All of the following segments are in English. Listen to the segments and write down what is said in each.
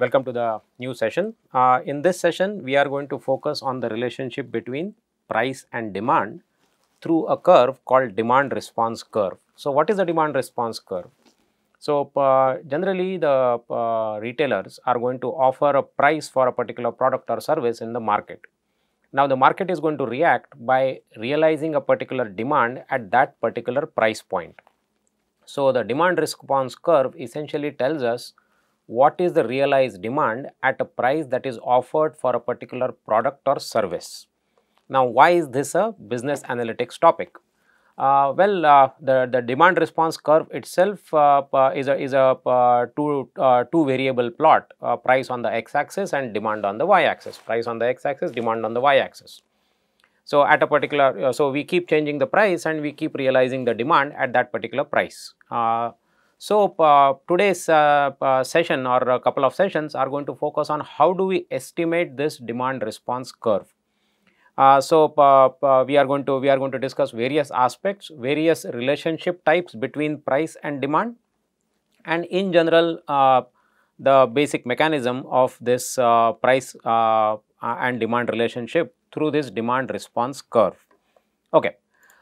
Welcome to the new session. Uh, in this session, we are going to focus on the relationship between price and demand through a curve called demand response curve. So, what is the demand response curve? So, uh, generally the uh, retailers are going to offer a price for a particular product or service in the market. Now, the market is going to react by realizing a particular demand at that particular price point. So, the demand response curve essentially tells us what is the realized demand at a price that is offered for a particular product or service. Now, why is this a business analytics topic? Uh, well, uh, the, the demand response curve itself uh, uh is a, is a uh, two, uh, two variable plot, price on the x axis and demand on the y axis, price on the x axis, demand on the y axis. So, at a particular, so we keep changing the price and we keep realizing the demand at that particular price. So, uh, today's uh, uh, session or a couple of sessions are going to focus on how do we estimate this demand response curve. Uh, so, uh, uh, we are going to we are going to discuss various aspects, various relationship types between price and demand, and in general, the basic mechanism of this price and demand relationship through this demand response curve. Okay.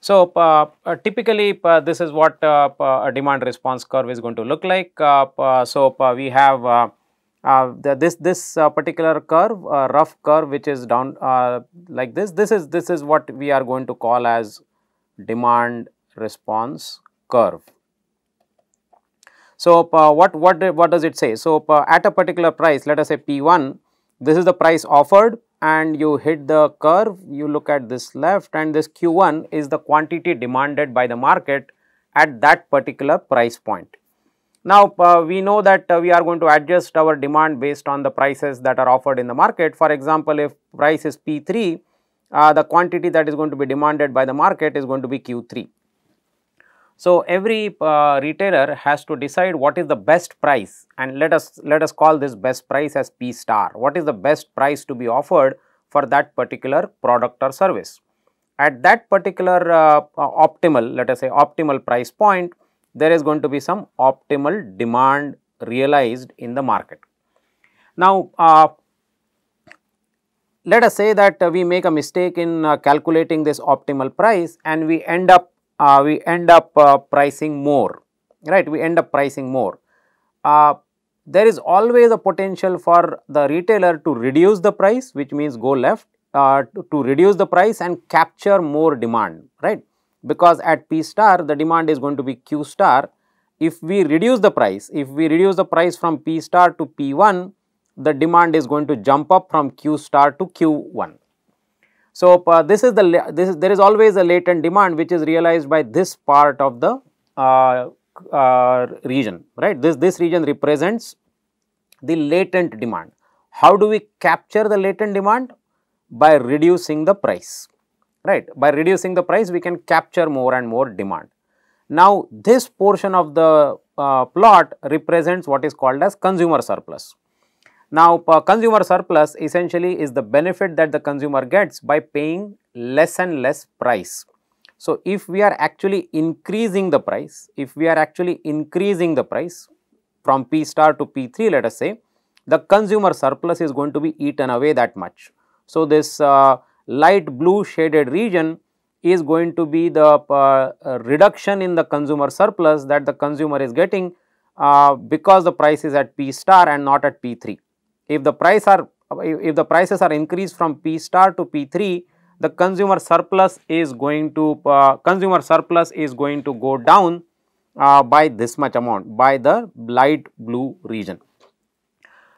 So, uh, uh, typically uh, this is what uh, uh, a demand response curve is going to look like. Uh, so, we have the, this this particular curve rough curve which is down like this this is this is what we are going to call as demand response curve. So, what what what does it say? So, at a particular price let us say P1 this is the price offered and you hit the curve, you look at this left and this Q1 is the quantity demanded by the market at that particular price point. Now, uh, we know that uh, we are going to adjust our demand based on the prices that are offered in the market. For example, if price is P3, uh, the quantity that is going to be demanded by the market is going to be Q3. So, every uh, retailer has to decide what is the best price and let us let us call this best price as P star. What is the best price to be offered for that particular product or service? At that particular uh, optimal, let us say optimal price point, there is going to be some optimal demand realized in the market. Now, uh, let us say that uh, we make a mistake in uh, calculating this optimal price and we end up uh, we end up uh, pricing more, right? We end up pricing more. Uh, there is always a potential for the retailer to reduce the price, which means go left, uh, to, to, reduce the price and capture more demand, right? Because at P star, the demand is going to be Q star. If we reduce the price, if we reduce the price from P star to P1, the demand is going to jump up from Q star to Q1. So, uh, this is the this is there is always a latent demand which is realized by this part of the uh, uh, region right this this region represents the latent demand. How do we capture the latent demand? By reducing the price right by reducing the price we can capture more and more demand. Now, this portion of the uh, plot represents what is called as consumer surplus. Now, consumer surplus essentially is the benefit that the consumer gets by paying less and less price. So, if we are actually increasing the price, if we are actually increasing the price from P star to P3 let us say, the consumer surplus is going to be eaten away that much. So, this uh, light blue shaded region is going to be the uh, reduction in the consumer surplus that the consumer is getting uh, because the price is at P star and not at P3 if the price are if the prices are increased from P star to P3 the consumer surplus is going to uh, consumer surplus is going to go down uh, by this much amount by the light blue region.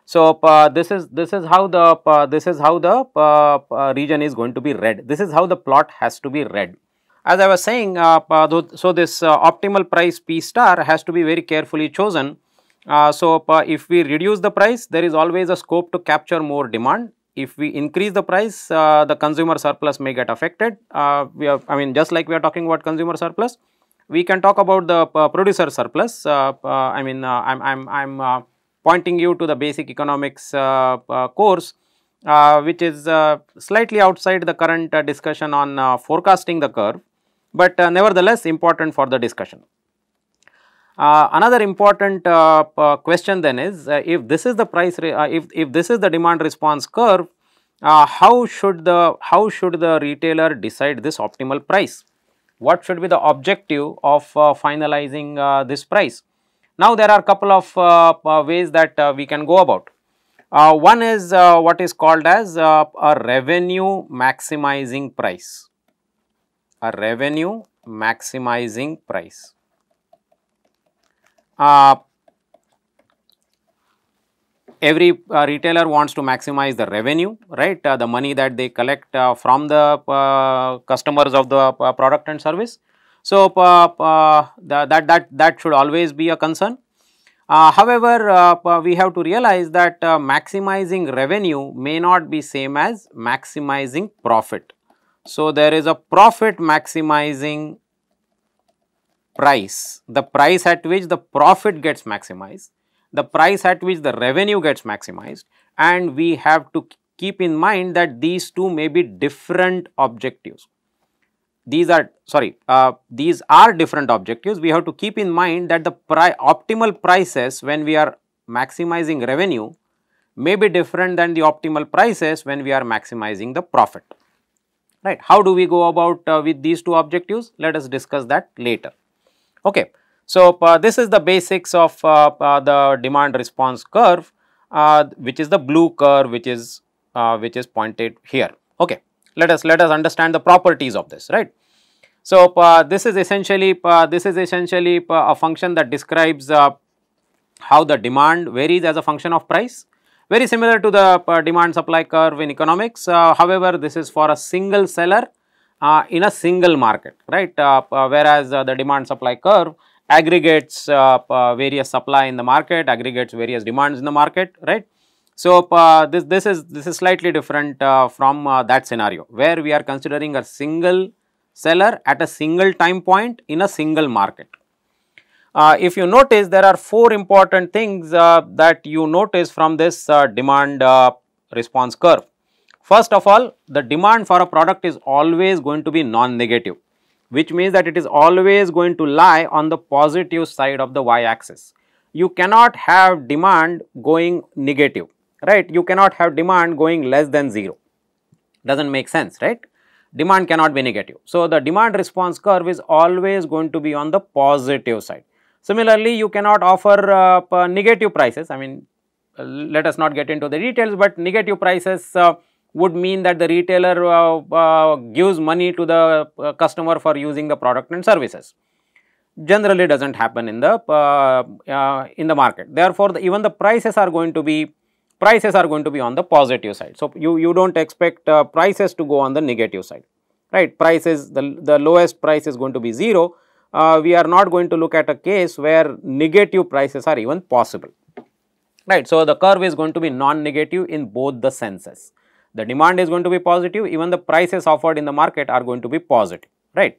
So, uh, this is this is how the uh, this is how the uh, uh, region is going to be read. This is how the plot has to be read. As I was saying, so this optimal price P star has to be very carefully chosen uh, so, uh, if we reduce the price, there is always a scope to capture more demand. If we increase the price, uh, the consumer surplus may get affected. Uh, we are, I mean, just like we are talking about consumer surplus, we can talk about the uh, producer surplus. Uh, I mean, I'm, I'm, I'm pointing you to the basic economics course, which is slightly outside the current discussion on forecasting the curve, but nevertheless important for the discussion. Uh, another important uh, question then is uh, if this is the price uh, if if this is the demand response curve uh, how should the how should the retailer decide this optimal price? What should be the objective of uh, finalizing this price? Now there are a couple of ways that we can go about. One is what is called as a revenue maximizing price. A revenue maximizing price. uh, every uh, retailer wants to maximize the revenue, right, uh, the money that they collect uh, from the uh, customers of the uh, product and service. So, the, that, that, that should always be a concern. however, we have to realize that maximizing revenue may not be same as maximizing profit. So, there is a profit maximizing price, the price at which the profit gets maximized, the price at which the revenue gets maximized and we have to keep in mind that these two may be different objectives. These are sorry, uh, these are different objectives. We have to keep in mind that the pri optimal prices when we are maximizing revenue may be different than the optimal prices when we are maximizing the profit. Right. How do we go about uh, with these two objectives? Let us discuss that later. Okay. So, uh, this is the basics of uh, uh, the demand response curve uh, which is the blue curve which is uh, which is pointed here. Okay. Let us let us understand the properties of this right. So, uh, this is essentially this is essentially a function that describes how the demand varies as a function of price very similar to the demand supply curve in economics. however, this is for a single seller uh, in a single market, right? Uh, uh, whereas the demand supply curve aggregates various supply in the market, aggregates various demands in the market, right? So, this, this is this is slightly different from that scenario where we are considering a single seller at a single time point in a single market. Uh, if you notice there are four important things uh, that you notice from this uh, demand response curve. First of all, the demand for a product is always going to be non-negative, which means that it is always going to lie on the positive side of the y-axis. You cannot have demand going negative, right? You cannot have demand going less than 0, does not make sense, right? Demand cannot be negative. So, the demand response curve is always going to be on the positive side. Similarly, you cannot offer uh, negative prices, I mean, let us not get into the details, but negative prices uh, would mean that the retailer uh, uh, gives money to the uh, customer for using the product and services. Generally does not happen in the uh, uh, in the market. Therefore the, even the prices are going to be prices are going to be on the positive side. So you you don't expect prices to go on the negative side right? Prices the the lowest price is going to be 0 we are not going to look at a case where negative prices are even possible right? So the curve is going to be non negative in both the senses the demand is going to be positive, even the prices offered in the market are going to be positive, right.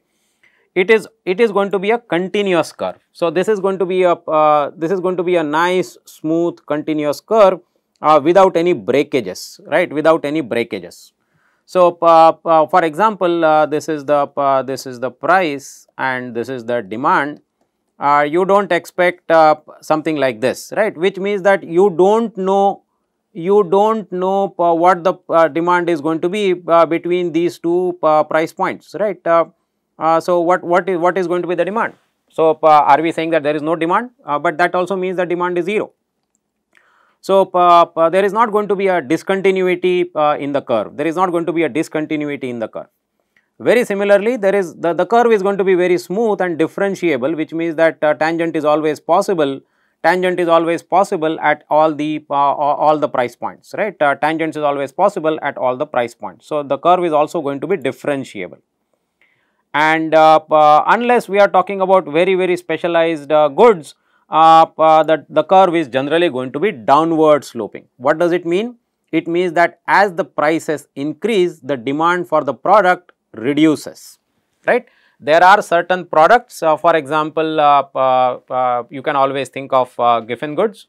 It is, it is going to be a continuous curve. So, this is going to be a, uh, this is going to be a nice smooth continuous curve uh, without any breakages, right, without any breakages. So, uh, uh for example, uh, this is the, uh, this is the price and this is the demand. you do not expect something like this, right, which means that you do not know you do not know uh, what the uh, demand is going to be uh, between these two price points right. so, what, what, is, what is going to be the demand? So, are we saying that there is no demand, but that also means the demand is 0. So, there is not going to be a discontinuity in the curve, there is not going to be a discontinuity in the curve. Very similarly, there is the, the curve is going to be very smooth and differentiable which means that uh, tangent is always possible tangent is always possible at all the uh, all the price points right? Uh, tangent is always possible at all the price points. So the curve is also going to be differentiable. And uh, uh unless we are talking about very very specialized uh, goods uh, that the curve is generally going to be downward sloping. What does it mean? It means that as the prices increase the demand for the product reduces right there are certain products, uh, for example, uh, uh, uh you can always think of uh, Giffen goods.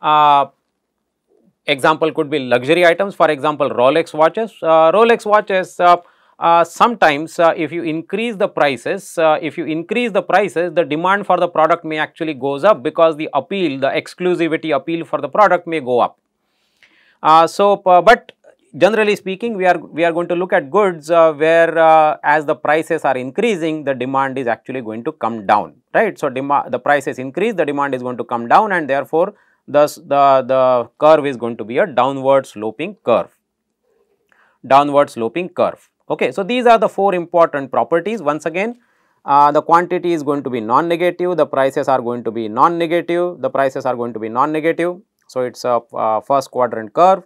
Uh, example could be luxury items, for example, Rolex watches. Rolex watches uh, sometimes uh, if you increase the prices, uh, if you increase the prices, the demand for the product may actually goes up because the appeal, the exclusivity appeal for the product may go up. Uh, so, but generally speaking, we are we are going to look at goods uh, where uh, as the prices are increasing, the demand is actually going to come down, right? So, the prices increase, the demand is going to come down, and therefore, thus the the curve is going to be a downward sloping curve, downward sloping curve. Okay, so these are the four important properties. Once again, uh, the quantity is going to be non-negative, the prices are going to be non-negative, the prices are going to be non-negative. So, it is a uh, first quadrant curve.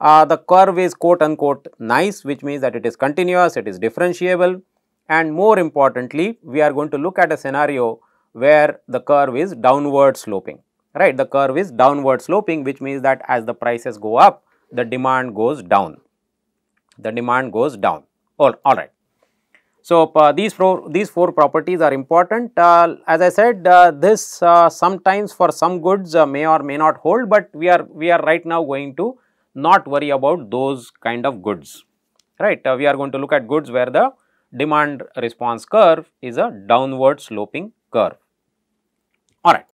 Uh, the curve is quote unquote nice which means that it is continuous, it is differentiable and more importantly we are going to look at a scenario where the curve is downward sloping, right. The curve is downward sloping which means that as the prices go up the demand goes down, the demand goes down all, all right. So, uh, these, four, these four properties are important. Uh, as I said, uh, this uh, sometimes for some goods uh, may or may not hold, but we are, we are right now going to not worry about those kind of goods, right. Uh, we are going to look at goods where the demand response curve is a downward sloping curve. Alright.